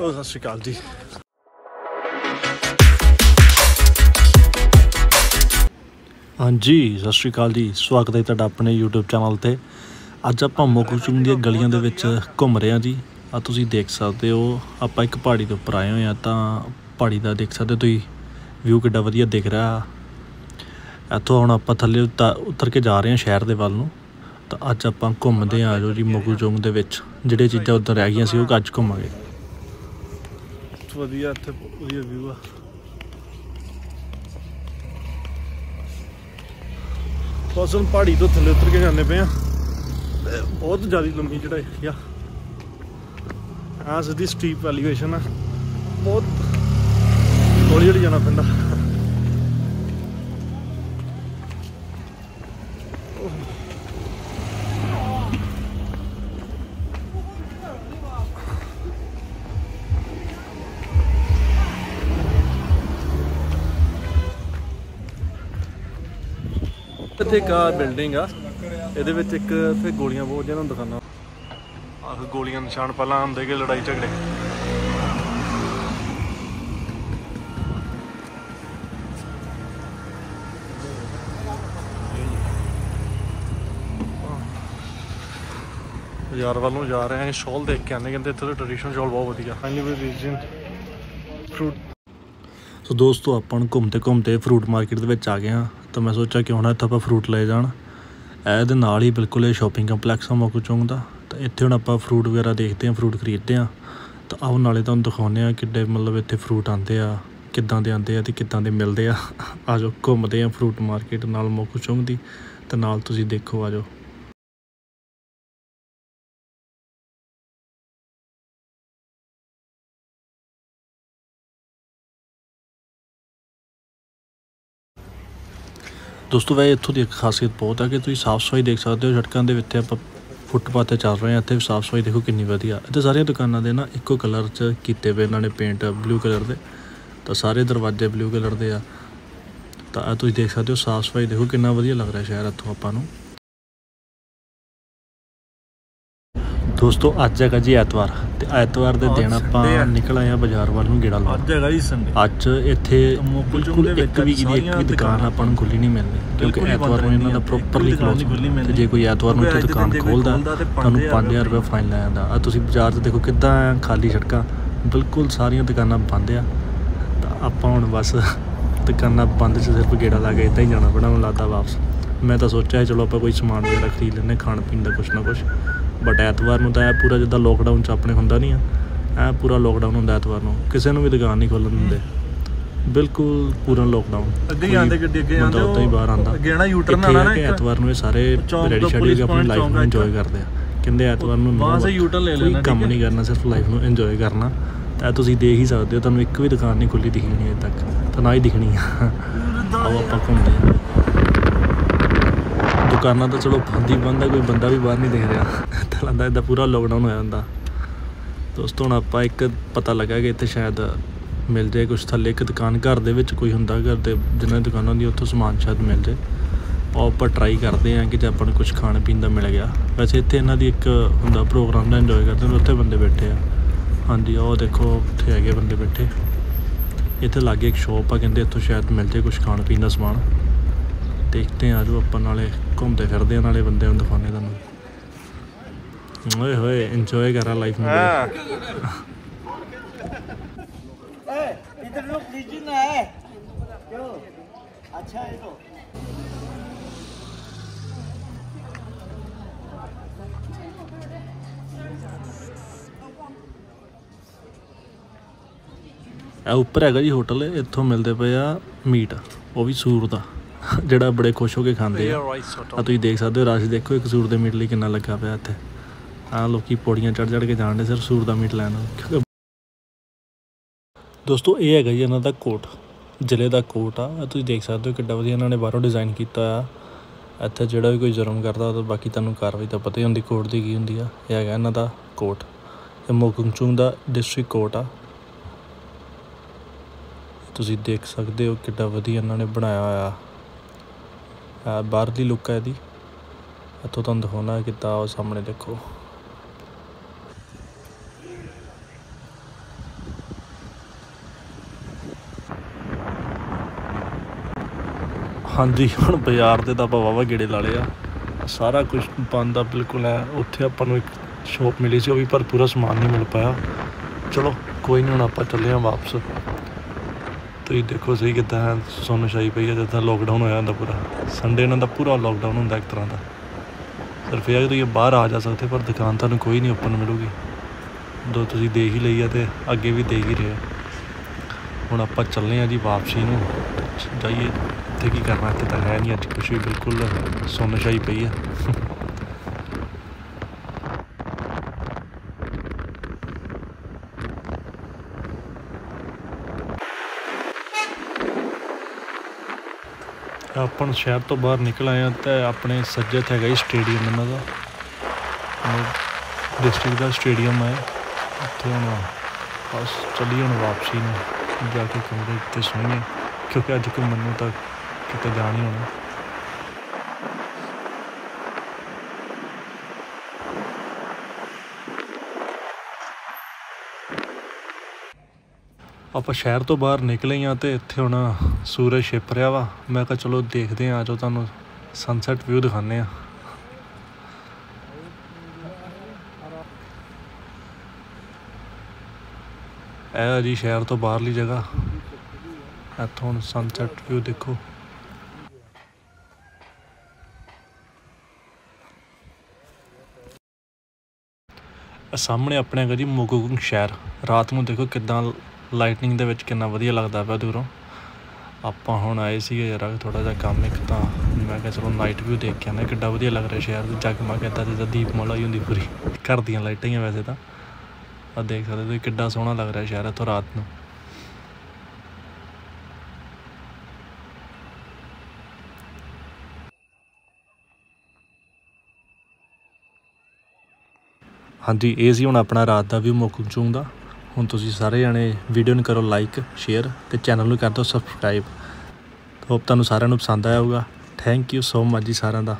ਉਹ ਸਤਿ ਸ਼੍ਰੀ ਅਕਾਲ ਜੀ ਹਾਂਜੀ, ਸਤਿ ਸ਼੍ਰੀ ਅਕਾਲ ਜੀ। ਸਵਾਗਤ ਹੈ ਤੁਹਾਡਾ ਆਪਣੇ YouTube ਚੈਨਲ ਤੇ। ਅੱਜ ਆਪਾਂ ਮੋਕੂਚੁੰਗ ਦੀਆਂ ਗਲੀਆਂ ਦੇ ਵਿੱਚ ਘੁੰਮ ਰਹੇ ਹਾਂ ਜੀ। ਆ ਤੁਸੀਂ ਦੇਖ ਸਕਦੇ ਹੋ, ਆਪਾਂ ਇੱਕ ਪਹਾੜੀ ਦੇ ਉੱਪਰ ਆਏ ਹੋਏ ਆ ਤਾਂ ਪਹਾੜੀ ਦਾ ਦੇਖ ਸਕਦੇ ਹੋ ਤੁਸੀਂ। ਵਿਊ ਕਿੱਡਾ ਵਧੀਆ ਦਿਖ ਰਿਹਾ। ਇੱਥੋਂ ਹੁਣ ਆਪਾਂ ਥੱਲੇ ਉਤਾ- ਉਤਰ ਕੇ ਜਾ ਰਹੇ ਹਾਂ ਸ਼ਹਿਰ ਦੇ ਵੱਲ ਨੂੰ। ਤਾਂ ਅੱਜ ਆਪਾਂ ਘੁੰਮਦੇ ਆ ਜੋ ਜੀ ਮੋਕੂਚੁੰਗ ਦੇ ਵਿੱਚ। ਜਿਹੜੇ ਚੀਜ਼ਾਂ ਉੱਧਰ ਰਹਿ ਗਈਆਂ ਸੀ, ਉਹ ਅੱਜ ਘੁੰਮਾਂਗੇ। ਵਧੀਆ ਇੱਥੇ, ਵਧੀਆ ਵਿਊ ਆ। ਬਸ ਹੁਣ ਪਹਾੜੀ ਤੋਂ ਥੱਲੇ ਉਤਰ ਕੇ ਜਾਂਦੇ ਪਏ ਆ। ਬਹੁਤ ਜ਼ਿਆਦਾ ਲੰਮੀ ਚੜਾਈ ਆ। ਆ ਸਿੱਧੀ ਸਟੀਪ ਐਲੀਵੇਸ਼ਨ ਆ। ਬਹੁਤ ਹੌਲੀ ਹੌਲੀ ਜਾਣਾ ਪੈਂਦਾ। ਇੱਥੇ ਇੱਕ ਆ ਬਿਲਡਿੰਗ ਆ। ਇਹਦੇ ਵਿੱਚ ਇੱਕ ਇੱਥੇ ਗੋਲੀਆਂ ਬਹੁਤ ਜਿਹਨਾਂ ਨੂੰ ਦਿਖਾਣਾ ਆਹ ਗੋਲੀਆਂ ਨਿਸ਼ਾਨ ਪਹਿਲਾਂ ਹੁੰਦੇ ਕਿ ਲੜਾਈ ਝਗੜੇ। ਯਾਰ ਵੱਲ ਨੂੰ ਜਾ ਰਹੇ ਹਾਂ ਸ਼ਾਲ ਦੇਖ ਕੇ ਆਨੇ ਕਹਿੰਦੇ ਇੱਥੇ ਦਾ ਟ੍ਰੈਡੀਸ਼ਨਲ ਸ਼ਾਲ ਬਹੁਤ ਵਧੀਆ। ਫਾਈਨਲੀ ਵੀ ਰੀਜਨ ਫਰੂਟ ਸੋ ਦੋਸਤੋ, ਆਪਾਂ ਨੂੰ ਘੁੰਮਤੇ ਘੁੰਮਦੇ ਫਰੂਟ ਮਾਰਕੀਟ ਦੇ ਵਿੱਚ ਆ ਗਏ ਹਾਂ। ਤਾਂ ਮੈਂ ਸੋਚਿਆ ਕਿਉਂ ਨਾ ਇੱਥੋਂ ਆਪਾਂ ਫਰੂਟ ਲੈ ਜਾਣ। ਇਹਦੇ ਨਾਲ ਹੀ ਬਿਲਕੁਲ ਇਹ ਸ਼ਾਪਿੰਗ ਕੰਪਲੈਕਸ ਆ ਮੋਕੂ ਚੌਂਕ ਦਾ। ਤਾਂ ਇੱਥੇ ਹੁਣ ਆਪਾਂ ਫਰੂਟ ਵਗੈਰਾ ਦੇਖਦੇ ਹਾਂ ਫਰੂਟ ਖਰੀਦਦੇ ਹਾਂ। ਤਾਂ ਆਓ ਨਾਲੇ ਤੁਹਾਨੂੰ ਦਿਖਾਉਂਦੇ ਆ ਕਿੱਡੇ ਮਤਲਬ ਇੱਥੇ ਫਰੂਟ ਆਉਂਦੇ ਆ, ਕਿੱਦਾਂ ਦੇ ਆਉਂਦੇ ਆ ਤੇ ਕਿੱਦਾਂ ਦੇ ਮਿਲਦੇ ਆ। ਆਜੋ ਘੁੰਮਦੇ ਆ ਫਰੂਟ ਮਾਰਕੀਟ ਨਾਲ ਮੋਕੂ ਚੌਂਕ ਦੀ। ਤੇ ਨਾਲ ਤੁਸੀਂ ਦੇਖੋ ਆਜੋ ਦੋਸਤੋ ਵੈਸੇ ਇੱਥੋਂ ਦੀ ਇੱਕ ਖਾਸੀਅਤ ਬਹੁਤ ਹੈ ਕਿ ਤੁਸੀਂ ਸਾਫ਼ ਸਫ਼ਾਈ ਦੇਖ ਸਕਦੇ ਹੋ, ਸੜਕਾਂ ਦੇ ਵਿੱਚ ਆਪਾਂ ਫੁੱਟਪਾਥ ਤੇ ਚੱਲ ਰਹੇ ਹਾਂ, ਇੱਥੇ ਵੀ ਸਾਫ਼ ਸਫ਼ਾਈ ਦੇਖੋ ਕਿੰਨੀ ਵਧੀਆ। ਇੱਥੇ ਸਾਰੀਆਂ ਦੁਕਾਨਾਂ ਦੇ ਨਾ ਇੱਕੋ ਕਲਰ 'ਚ ਕੀਤੇ ਹੋਏ ਇਹਨਾਂ ਨੇ ਪੇਂਟ ਬਲੂ ਕਲਰ ਦੇ। ਤਾਂ ਸਾਰੇ ਦਰਵਾਜ਼ੇ ਬਲੂ ਕਲਰ ਦੇ ਆ। ਤਾਂ ਤੁਸੀਂ ਦੇਖ ਸਕਦੇ ਹੋ, ਸਾਫ਼ ਸਫ਼ਾਈ ਦੇਖੋ ਕਿੰਨਾ ਵਧੀਆ ਲੱਗ ਰਿਹਾ ਸ਼ਹਿਰ ਇੱਥੋਂ ਆਪਾਂ ਨੂੰ। ਦੋਸਤੋ ਅੱਜ ਹੈਗਾ ਜੀ ਐਤਵਾਰ ਤੇ ਐਤਵਾਰ ਦੇ ਦਿਨ ਆਪਾਂ ਨਿਕਲ ਆਏ ਆ ਬਾਜ਼ਾਰ ਵੱਲ ਨੂੰ ਗੇੜਾ ਲਾਉਣ। ਅੱਜ ਹੈਗਾ ਜੀ ਸੰਡੇ ਅੱਜ ਇੱਥੇ ਬਿਲਕੁਲ ਇੱਕ ਵਿੱਚ ਵੀ ਇੱਕ ਵੀ ਦੁਕਾਨ ਆਪਾਂ ਨੂੰ ਖੁੱਲੀ ਨਹੀਂ ਮਿਲਣੀ ਕਿਉਂਕਿ ਐਤਵਾਰ ਨੂੰ ਇਹਨਾਂ ਦਾ ਪ੍ਰੋਪਰਲੀ ਕਲੋਜ਼ ਤੇ। ਜੇ ਕੋਈ ਐਤਵਾਰ ਨੂੰ ਇੱਥੇ ਦੁਕਾਨ ਖੋਲਦਾ ਤੁਹਾਨੂੰ ਪੰਜ 5000 ਰੁਪਏ ਫਾਈਨ ਲੈ ਜਾਂਦਾ ਆ ਤੁਸੀਂ ਬਾਜ਼ਾਰ 'ਚ ਦੇਖੋ ਕਿੱਦਾਂ ਖਾਲੀ ਸੜਕਾਂ ਬਿਲਕੁਲ ਸਾਰੀਆਂ ਦੁਕਾਨਾਂ ਬੰਦ ਆ। ਤਾਂ ਆਪਾਂ ਹੁਣ ਬਸ ਦੁਕਾਨਾਂ ਬੰਦ 'ਚ ਸਿਰਫ ਗੇੜਾ ਲਾ ਕੇ ਇੱਦਾਂ ਹੀ ਜਾਣਾ ਪੈਣਾ ਮੈਨੂੰ ਲੱਗਦਾ ਵਾਪਸ। ਮੈਂ ਤਾਂ ਸੋਚਿਆ ਚਲੋ ਆਪਾਂ ਕੋਈ ਸਮਾਨ ਵਗੈਰਾ ਖਰੀਦ ਲੈਂਦੇ ਖਾਣ ਪੀਣ ਦਾ ਕੁਛ ਨਾ ਕੁਛ। ਬਟ ਐਤਵਾਰ ਨੂੰ ਤਾਂ ਇਹ ਪੂਰਾ ਜਿੱਦਾਂ ਲੋਕਡਾਊਨ 'ਚ ਆਪਣੇ ਹੁੰਦਾ ਨਹੀਂ ਆ ਇਹ ਪੂਰਾ ਲੋਕਡਾਊਨ ਹੁੰਦਾ ਐਤਵਾਰ ਨੂੰ। ਕਿਸੇ ਨੂੰ ਵੀ ਦੁਕਾਨ ਨਹੀਂ ਖੋਲ੍ਹਣ ਦਿੰਦੇ। ਬਿਲਕੁਲ ਪੂਰਾ ਲੋਕਡਾਊਨ ਅੱਗੇ ਹੀ ਆਉਂਦੇ ਗੱਡੀ ਅੱਗੇ ਆਉਂਦੇ ਉਦਾਂ ਹੀ ਬਾਹਰ ਆਉਂਦਾ। ਅੱਗੇ ਆਣਾ ਯੂ ਟਰਨ ਇੱਥੇ ਆਣਾ ਆ ਨਾ ਐਤਵਾਰ ਨੂੰ ਇਹ ਸਾਰੇ ਰੈਡੀ ਤੋਂ ਸ਼ੈਡੀ ਪੁਲਿਸ ਆਪਣੀ ਲਾਈਫ ਨੂੰ ਇੰਜੋਏ ਆ। ਕਰਦੇ ਆ। ਕਹਿੰਦੇ ਐਤਵਾਰ ਨੂੰ ਵਹਾਂ ਸੇ U-turn ਲੈ ਲੈਣਾ, ਕੰਮ ਨਹੀਂ ਕਰਨਾ ਸਿਰਫ ਲਾਈਫ ਨੂੰ ਇੰਜੋਏ ਕਰਨਾ। ਤਾਂ ਤੁਸੀਂ ਦੇਖ ਹੀ ਸਕਦੇ ਹੋ ਤੁਹਾਨੂੰ ਇੱਕ ਵੀ ਦੁਕਾਨ ਨਹੀਂ ਖੁੱਲੀ ਦਿਖਣੀ ਅਜੇ ਤੱਕ। ਤਾਂ ਨਾ ਹੀ ਦਿਖਣੀ ਆ। ਆਓ ਆਪਾਂ ਘੁੰਮਦੇ ਹਾਂ। ਦੁਕਾਨਾਂ ਤਾਂ ਚਲੋ ਬੰਦ ਬੰਦ ਆ ਕੋਈ ਬੰਦਾ ਵੀ ਬਾਹਰ ਨਹੀਂ ਦਿਖ ਰਿਹਾ। ਤਾਂ ਲੱਗਦਾ ਇਦਾਂ ਪੂਰਾ ਲੋਕਡਾਊਨ ਹੋਇਆ ਹੁੰਦਾ। ਦੋਸਤੋ ਹੁਣ ਆਪਾਂ ਇੱਕ ਪਤਾ ਲੱਗਾ ਕਿ ਇੱਥੇ ਸ਼ਾਇਦ ਮਿਲ ਜਾਏ ਕੁਝ ਥੱਲੇ। ਇੱਕ ਦੁਕਾਨ ਘਰ ਦੇ ਵਿੱਚ ਕੋਈ ਹੁੰਦਾ, ਘਰ ਦੇ ਜਿਨ੍ਹਾਂ ਦੀ ਦੁਕਾਨਾਂ ਹੁੰਦੀ ਉੱਥੋਂ ਸਮਾਨ ਸ਼ਾਇਦ ਮਿਲ ਜਾਏ। ਉਹ ਆਪਾਂ ਟਰਾਈ ਕਰਦੇ ਹਾਂ ਕਿ ਜੇ ਆਪਾਂ ਨੂੰ ਕੁਝ ਖਾਣ ਪੀਣ ਦਾ ਮਿਲ ਗਿਆ। ਵੈਸੇ ਇੱਥੇ ਇਹਨਾਂ ਦੀ ਇੱਕ ਹੁੰਦਾ ਪ੍ਰੋਗਰਾਮ ਦਾ ਇੰਜੋਏ ਕਰਦੇ ਨੇ, ਉੱਥੇ ਬੰਦੇ ਬੈਠੇ ਆ। ਹਾਂਜੀ, ਉਹ ਦੇਖੋ ਉੱਥੇ ਹੈਗੇ ਬੰਦੇ ਬੈਠੇ। ਇੱਥੇ ਲਾਗੇ ਇੱਕ ਸ਼ੋਪ ਆ, ਕਹਿੰਦੇ ਇੱਥੋਂ ਸ਼ਾਇਦ ਮਿਲ ਜਾਏ ਕੁਝ ਖਾਣ ਪੀਣ ਦਾ ਸਮਾਨ। ਦੇਖਦੇ ਆ ਜੋ ਆਪਾਂ ਨਾਲੇ ਘੁੰਮਦੇ ਫਿਰਦੇ ਆ ਨਾਲੇ ਬੰਦੇ ਨੂੰ ਦਿਖਾਉਣੇ ਤੁਹਾਨੂੰ। ਓਏ ਹੋਏ ਇੰਜੋਏ ਕਰਾ ਲਾਈਫ ਨੂੰ ਏ ਇਧਰ ਲੋਕ ਲੀਜੀ ਨਾ। ਹੈ ਅੱਛਾ ਹੈ ਤੋ ਆ ਉੱਪਰ ਹੈਗਾ ਜੀ ਹੋਟਲ, ਇੱਥੋਂ ਮਿਲਦੇ ਪਏ ਆ ਮੀਟ, ਉਹ ਵੀ ਸੂਰ ਦਾ। ਜਿਹੜਾ ਬੜੇ ਖੁਸ਼ ਹੋ ਕੇ ਖਾਂਦੇ ਆ। ਆ ਤੁਸੀਂ ਦੇਖ ਸਕਦੇ ਹੋ ਰਸ਼ ਦੇਖੋ ਇੱਕ ਸੂਰ ਦੇ ਮੀਟ ਲਈ ਕਿੰਨਾ ਲੱਗਾ ਪਿਆ ਇੱਥੇ। ਆ ਲੋਕੀ ਪੌੜੀਆਂ ਚੜ ਚੜ ਕੇ ਜਾਣਦੇ ਸਿਰਫ ਸੂਰ ਦਾ ਮੀਟ ਲੈਣ। ਦੋਸਤੋ ਇਹ ਹੈਗਾ ਜੀ ਇਹਨਾਂ ਦਾ ਕੋਟ ਜ਼ਿਲ੍ਹੇ ਦਾ ਕੋਟ ਆ। ਤੁਸੀਂ ਦੇਖ ਸਕਦੇ ਹੋ ਕਿੱਡਾ ਵਧੀਆ ਇਹਨਾਂ ਨੇ ਬਾਹਰੋਂ ਡਿਜ਼ਾਈਨ ਕੀਤਾ ਆ। ਇੱਥੇ ਜਿਹੜਾ ਵੀ ਕੋਈ ਜੁਰਮ ਕਰਦਾ ਤਾਂ ਬਾਕੀ ਤੁਹਾਨੂੰ ਕਾਰਵਾਈ ਤਾਂ ਪਤਾ ਹੀ ਹੁੰਦੀ ਕੋਰਟ ਦੀ ਕੀ ਹੁੰਦੀ ਆ। ਇਹ ਹੈਗਾ ਇਹਨਾਂ ਦਾ ਕੋਰਟ ਇਹ ਮੋਕੰਗਚੁੰਗ ਦਾ ਡਿਸਟ੍ਰਿਕਟ ਕੋਰਟ ਆ। ਤੁਸੀਂ ਦੇਖ ਸਕਦੇ ਹੋ ਕਿੱਡਾ ਵਧੀਆ ਇਹਨਾਂ ਨੇ ਬਣਾਇਆ ਹੋਇਆ। ਆ ਬਾਹਰਲੀ ਲੁੱਕ ਹੈ ਇਹਦੀ। ਇੱਥੋਂ ਤੁਹਾਨੂੰ ਦਿਖਾਉਣਾ ਕਿੱਦਾਂ ਉਹ ਸਾਹਮਣੇ ਦੇਖੋ। ਹਾਂਜੀ, ਹੁਣ ਬਾਜ਼ਾਰ ਦੇ ਤਾਂ ਆਪਾਂ ਵਾਵਾ ਗੇੜੇ ਲਾ ਲਿਆ ਸਾਰਾ ਕੁਝ ਬੰਦਾ ਬਿਲਕੁਲ ਹੈ। ਉੱਥੇ ਆਪਾਂ ਨੂੰ ਇੱਕ ਸ਼ੋਪ ਮਿਲੀ ਸੀ, ਉਹ ਵੀ ਪਰ ਪੂਰਾ ਸਮਾਨ ਨਹੀਂ ਮਿਲ ਪਾਇਆ। ਚਲੋ, ਕੋਈ ਨਹੀਂ ਹੁਣ ਆਪਾਂ ਚੱਲੇ ਹਾਂ ਵਾਪਸ। ਤੁਸੀਂ ਦੇਖੋ ਸਹੀ ਕਿੱਦਾਂ ਹੈ ਛਾਈ ਪਈ ਹੈ, ਜਿੱਦਾਂ ਲੋਕਡਾਊਨ ਹੋਇਆ ਹੁੰਦਾ ਪੂਰਾ। ਸੰਡੇ ਇਹਨਾਂ ਦਾ ਪੂਰਾ ਲੋਕਡਾਊਨ ਹੁੰਦਾ ਇੱਕ ਤਰ੍ਹਾਂ ਦਾ। ਸਿਰਫ ਇਹ ਹੈ ਕਿ ਤੁਸੀਂ ਬਾਹਰ ਆ ਜਾ ਸਕਦੇ, ਪਰ ਦੁਕਾਨ ਤੁਹਾਨੂੰ ਕੋਈ ਨਹੀਂ ਓਪਨ ਮਿਲੂਗੀ। ਦੋ ਤੁਸੀਂ ਦੇਖ ਹੀ ਲਈ ਆ ਤੇ ਅੱਗੇ ਵੀ ਦੇਖ ਹੀ ਰਹੇ ਹੋ ਹੁਣ ਆਪਾਂ ਚੱਲੇ ਆ ਜੀ ਵਾਪਸੀ ਨੂੰ। ਜਾਈਏ, ਇੱਥੇ ਕੀ ਕਰਨਾ, ਇੱਥੇ ਤਾਂ ਹੈ ਨਹੀਂ ਅੱਜ ਕੁਛ ਵੀ, ਬਿਲਕੁਲ ਸੋਨਸ਼ਾਹੀ ਪਈ ਆ। ਆਪਾਂ ਸ਼ਹਿਰ ਤੋਂ ਬਾਹਰ ਨਿਕਲ ਆਏ ਆ ਤੇ ਆਪਣੇ ਸੱਜੇ ਤੇ ਹੈਗਾ ਜੀ ਸਟੇਡੀਅਮ ਇਹਨਾਂ ਦਾ। ਡਿਸਟ੍ਰਿਕਟ ਦਾ ਸਟੇਡੀਅਮ ਹੈ। ਉੱਥੇ ਹੁਣ ਬਸ ਚੱਲੀ ਹੁਣ ਵਾਪਸੀ ਨੂੰ। ਜਾ ਕੇ ਕਮਰੇ ਉੱਤੇ ਸੋਈਏ ਕਿਉਂਕਿ ਅੱਜ ਘੁੰਮਣ ਨੂੰ ਤਾਂ ਕਿਤੇ ਜਾਣ ਹੀ ਹੋਣਾ। ਆਪਾਂ ਸ਼ਹਿਰ ਤੋਂ ਬਾਹਰ ਨਿਕਲੇ ਆ ਤੇ ਇੱਥੇ ਹੁਣ ਸੂਰਜ ਛਿਪ ਰਿਹਾ ਵਾ। ਮੈਂ ਕਿਹਾ ਚਲੋ ਦੇਖਦੇ ਆ ਜੋ ਤੁਹਾਨੂੰ ਸਨਸੈਟ ਵਿਊ ਦਿਖਾਉਂਦੇ ਆ। ਇਹ ਜੀ ਸ਼ਹਿਰ ਤੋਂ ਬਾਹਰਲੀ ਜਗ੍ਹਾ। ਇੱਥੋਂ ਹੁਣ ਸਨਸੈਟ ਵਿਊ ਦੇਖੋ। ਇਹ ਸਾਹਮਣੇ ਆਪਣੇ ਹੈਗਾ ਜੀ ਮੋਗੋਗੁੰਗ ਸ਼ਹਿਰ। ਰਾਤ ਨੂੰ ਦੇਖੋ ਕਿਦਾਂ ਲਾਈਟਨਿੰਗ ਦੇ ਵਿੱਚ ਕਿੰਨਾ ਵਧੀਆ ਲੱਗਦਾ ਪਿਆ ਦੂਰੋਂ। ਆਪਾਂ ਹੁਣ ਆਏ ਸੀਗੇ ਯਾਰ ਥੋੜਾ ਜਿਹਾ ਕੰਮ ਇੱਕ ਤਾਂ ਮੈਂ ਕਿਹਾ ਚਲੋ ਨਾਈਟ ਵਿਊ ਦੇਖ ਕੇ ਆਉਂਦੇ ਕਿੱਡਾ ਵਧੀਆ ਲੱਗ ਰਿਹਾ ਸ਼ਹਿਰ ਦੇ ਜਗਮਗ ਕਹਿੰਦਾ ਜਿੱਦਾਂ ਦੀਪਮਾਲਾ ਹੀ ਹੁੰਦੀ ਪੂਰੀ। ਘਰ ਦੀਆਂ ਲਾਈਟਾਂ ਹੀ ਵੈਸੇ ਤਾਂ। ਆ ਦੇਖ ਸਕਦੇ ਤੁਸੀਂ ਕਿੱਡਾ ਸੋਹਣਾ ਲੱਗ ਰਿਹਾ ਸ਼ਹਿਰ ਇੱਥੋਂ ਰਾਤ ਨੂੰ। ਹਾਂਜੀ, ਇਹ ਸੀ ਹੁਣ ਆਪਣਾ ਰਾਤ ਦਾ ਵਿਊ ਮੁਕਚੂੰਗ ਦਾ। ਹੁਣ ਤੁਸੀਂ ਸਾਰੇ ਜਾਣੇ ਵੀਡੀਓ ਨੂੰ ਕਰੋ ਲਾਈਕ ਸ਼ੇਅਰ ਤੇ ਚੈਨਲ ਨੂੰ ਕਰ ਦਿਓ ਸਬਸਕ੍ਰਾਈਬ ਹੋਪ ਤੁਹਾਨੂੰ ਸਾਰਿਆਂ ਨੂੰ ਪਸੰਦ ਆਇਆ ਹੋਊਗਾ। ਥੈਂਕ ਯੂ ਸੋ ਮਚ ਜੀ ਸਾਰਿਆਂ ਦਾ।